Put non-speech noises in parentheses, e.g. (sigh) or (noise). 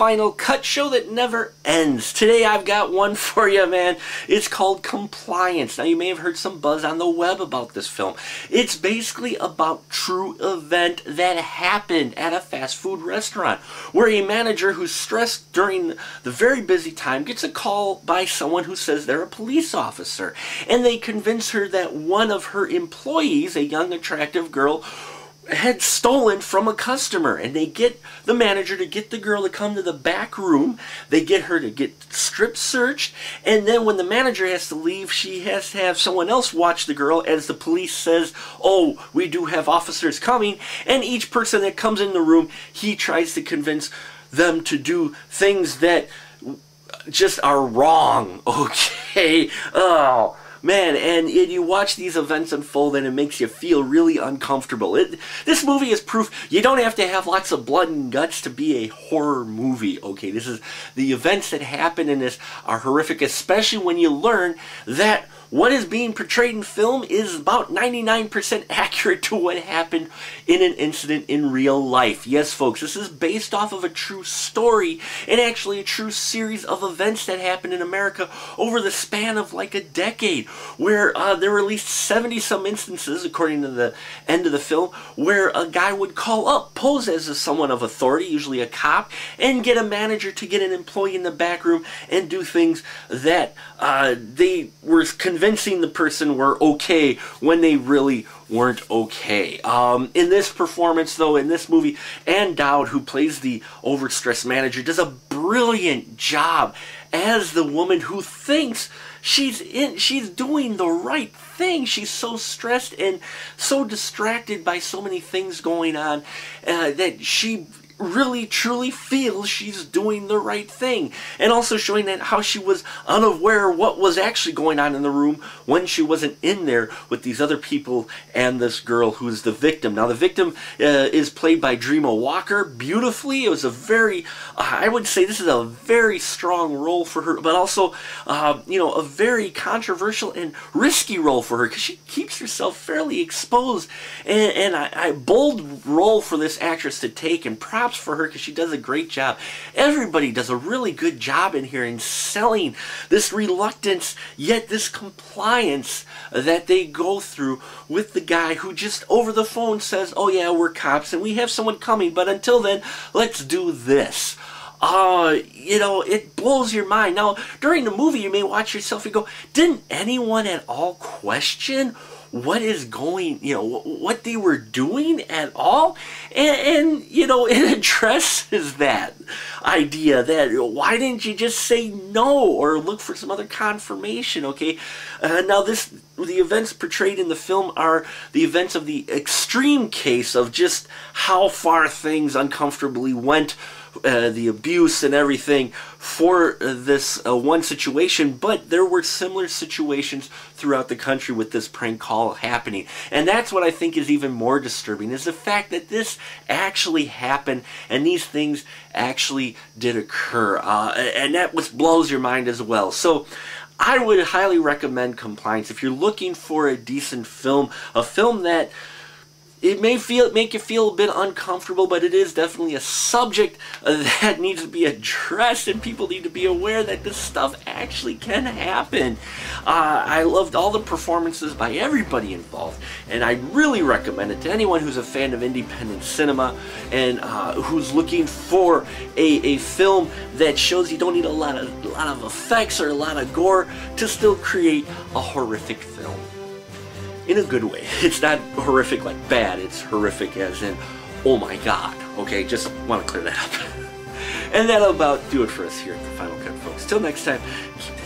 final cut show that never ends. Today I've got one (laughs) for you, man. It's called Compliance. Now you may have heard some buzz on the web about this film. It's basically about true event that happened at a fast food restaurant where a manager who's stressed during the very busy time gets a call by someone who says they're a police officer and they convince her that one of her employees, a young attractive girl, had stolen from a customer and they get the manager to get the girl to come to the back room. They get her to get strip searched and then when the manager has to leave she has to have someone else watch the girl as the police says oh we do have officers coming and each person that comes in the room he tries to convince them to do things that just are wrong (laughs) okay? Oh man, and, you watch these events unfold and it makes you feel really uncomfortable. It, this movie is proof you don't have to have lots of blood and guts to be a horror movie, okay? This is the events that happen in this are horrific, especially when you learn that what is being portrayed in film is about 99% (laughs) accurate to what happened in an incident in real life. Yes, folks, this is based off of a true story and actually a true series of events that happened in America over the span of like a decade, where uh, there were at least 70 some instances, according to the end of the film, where a guy would call up, pose as a, someone of authority, usually a cop, and get a manager to get an employee in the back room and do things that uh, they were convinced convincing the person were okay when they really weren't okay. Um, in this performance, though, in this movie, Ann Dowd, who plays the overstressed manager, does a brilliant job as the woman who thinks she's in she's doing the right thing she's so stressed and so distracted by so many things going on uh, that she really truly feels she's doing the right thing. And also showing that how she was unaware what was actually going on in the room when she wasn't in there with these other people and this girl who's the victim. Now the victim uh, is played by Dreama Walker beautifully. It was a very I would say this is a very strong role for her but also uh, you know a very controversial and risky role for her because she keeps herself fairly exposed. And, and I, I bold role for this actress to take and props props for her because she does a great job. Everybody does a really good job in here in selling this reluctance, yet this compliance that they go through with the guy who just over the phone says, oh yeah, we're cops and we have someone coming, but until then, let's do this. Uh, you know, it blows your mind. Now, during the movie, you may watch yourself and go, didn't anyone at all question what is going, you know, what they were doing at all. And, and, you know, it (laughs) addresses that idea that why didn't you just say no or look for some other confirmation, okay? Uh, now, this the events portrayed in the film are the events of the extreme case of just how far things uncomfortably went uh, the abuse and everything for uh, this uh, one situation, but there were similar situations throughout the country with this prank call happening. And that's what I think is even more disturbing, is the fact that this actually happened and these things actually did occur. Uh, and that was blows your mind as well. So I would highly recommend Compliance if you're looking for a decent film, a film that it may feel make you feel a bit uncomfortable, but it is definitely a subject (laughs) that needs to be addressed, and people need to be aware that this stuff actually can happen. Uh, I loved all the performances by everybody involved, and I really recommend it to anyone who's a fan of independent cinema and uh, who's looking for a, a film that shows you don't need a lot of a lot of effects or a lot of gore to still create a horrific film in a good way. (laughs) It's not horrific like bad, it's horrific as in, oh my god. Okay, just want to clear that up. (laughs) and that'll about do it for us here at the Final Cut, folks. Till next time, keep